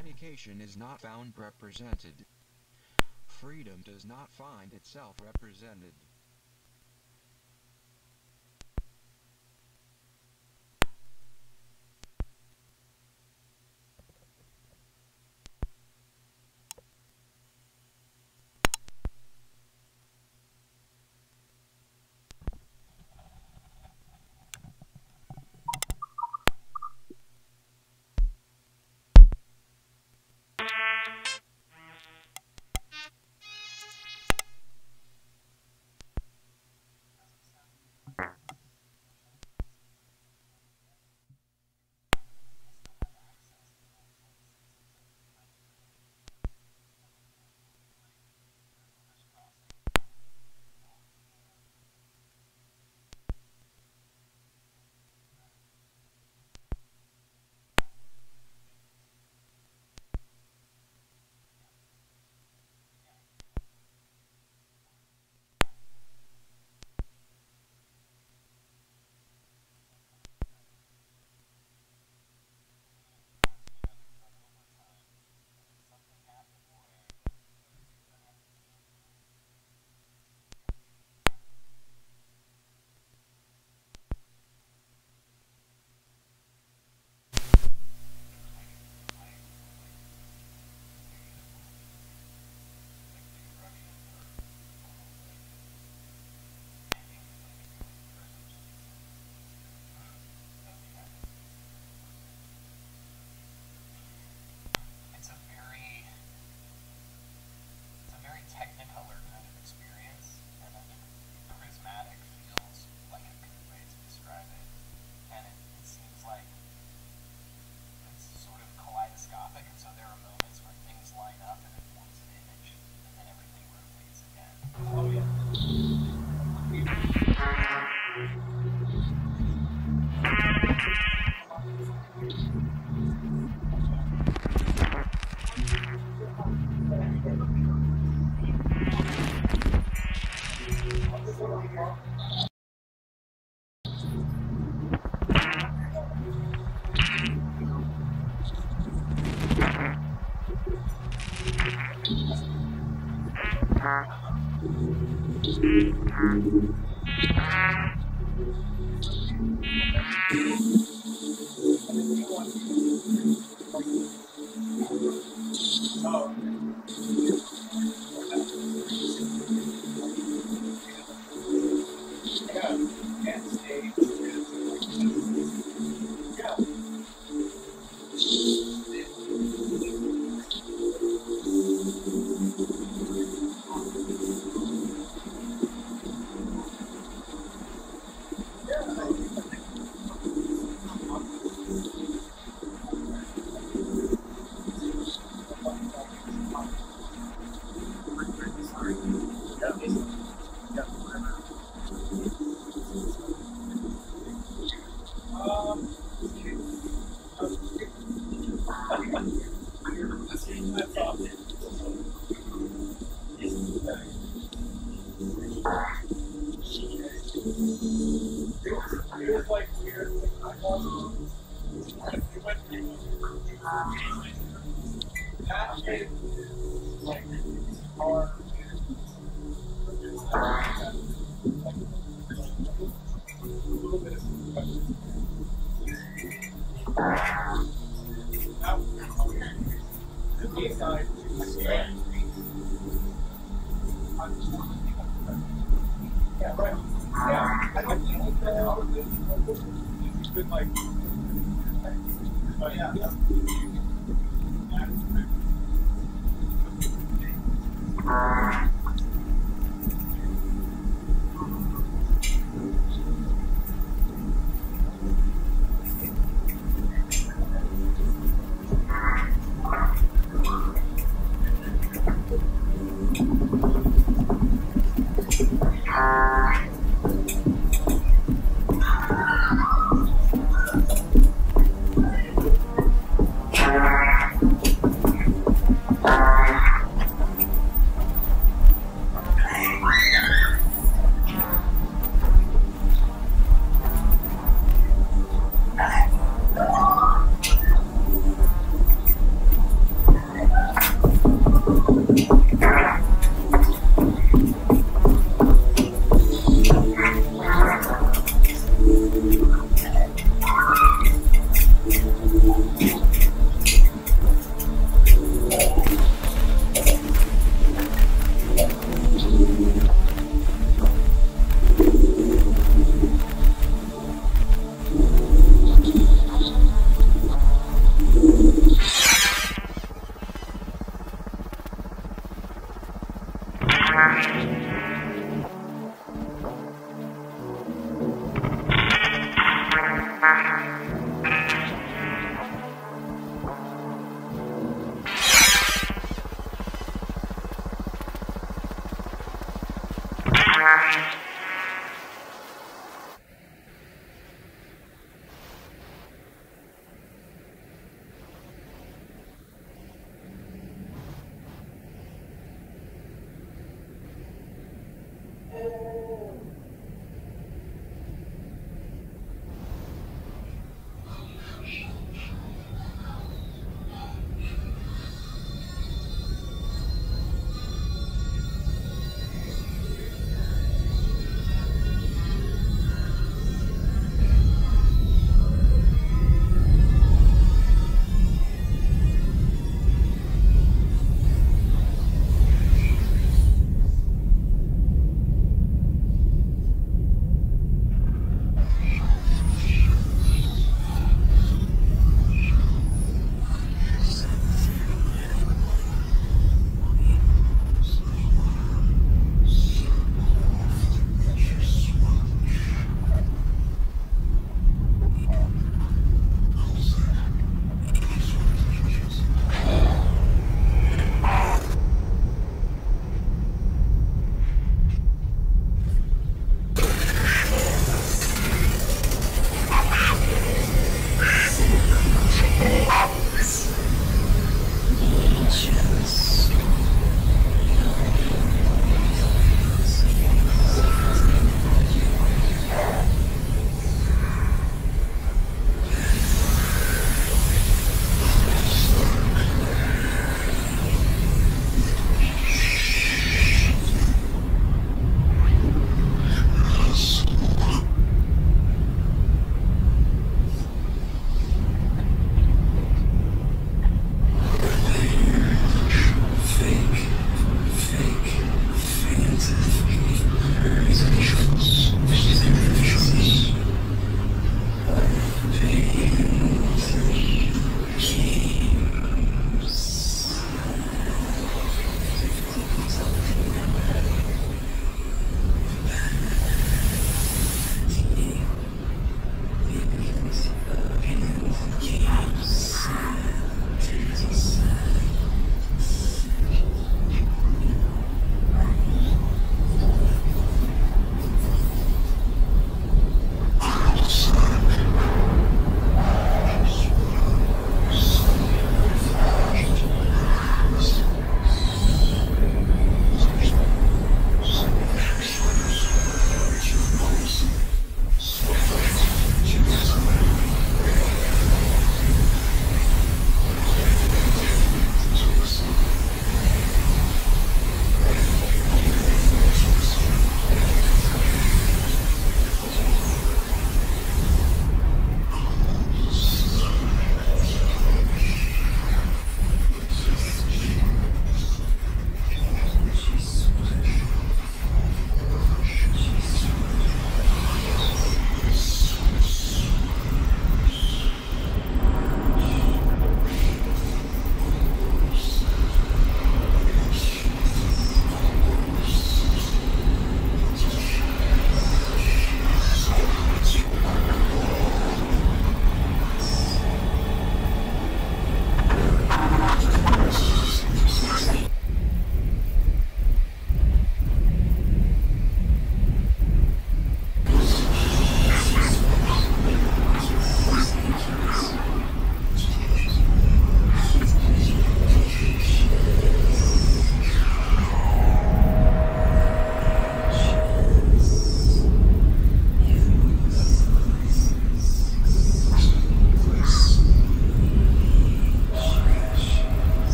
Education is not found represented. Freedom does not find itself represented.